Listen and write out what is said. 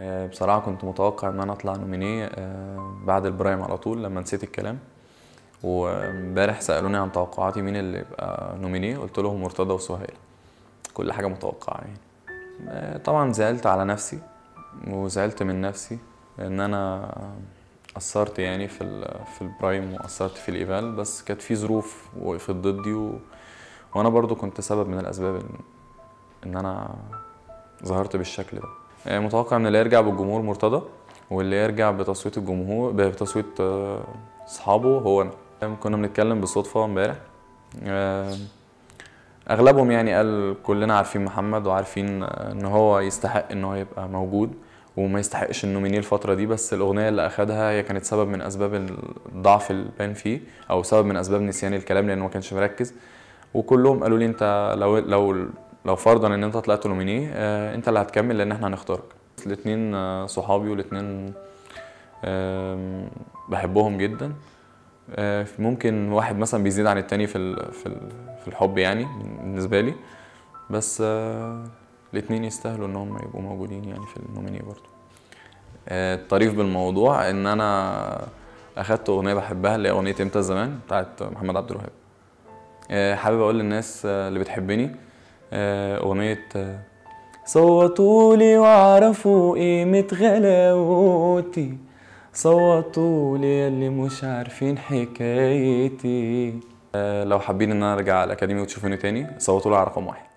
آه، بصراحة كنت متوقع إن أنا أطلع nominé آه، بعد ال prime على طول لما نسيت الكلام. وإمبارح سألوني عن توقعاتي مين اللي يبقى nominé قلت لهم مرتضى وسهيل. كل حاجة متوقعة يعني. آه، طبعا زعلت على نفسي وزعلت من نفسي إن أنا قصرت يعني في في ال prime وقصرت في ال éval بس كانت في ظروف وقفت ضدي و... وأنا برضو كنت سبب من الأسباب إن, إن أنا ظهرت بالشكل ده. متوقع إن اللي يرجع بالجمهور مرتضى واللي يرجع بتصويت الجمهور بتصويت آه، أصحابه هو أنا. آه، كنا بنتكلم بالصدفه امبارح. آه، أغلبهم يعني قال كلنا عارفين محمد وعارفين آه، إن هو يستحق إن هو يبقى موجود وما يستحقش النومينيه الفترة دي بس الأغنية اللي أخدها هي كانت سبب من أسباب الضعف اللي بان فيه أو سبب من أسباب نسيان الكلام لأنه ما كانش مركز. وكلهم قالوا لي أنت لو لو لو فرضا إن أنت طلعت نومينيه آه، أنت اللي هتكمل لأن إحنا هنختارك. الاثنين صحابي والاثنين بحبهم جدا. آه، ممكن واحد مثلا بيزيد عن التاني في في ال- في الحب يعني بالنسبة لي. بس الاثنين يستاهلوا ان هم يبقوا موجودين يعني في النومينيه برضه آه، الطريف بالموضوع إن أنا أخدت أغنية بحبها اللي هي أغنية إمتى زمان بتاعت محمد عبد الوهاب. آه، حابب أقول للناس آه، اللي بتحبني آه، أغنية آه، صوتولي واعرفوا قيمة غلاوتي. صوتولي اللي مش عارفين حكايتي. آه، لو حابين إن أنا أرجع الاكاديمي وتشوفوني تاني صوتولي على رقم واحد.